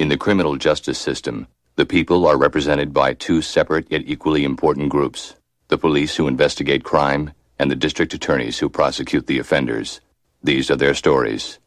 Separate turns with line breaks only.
In the criminal justice system, the people are represented by two separate yet equally important groups the police who investigate crime and the district attorneys who prosecute the offenders. These are their stories.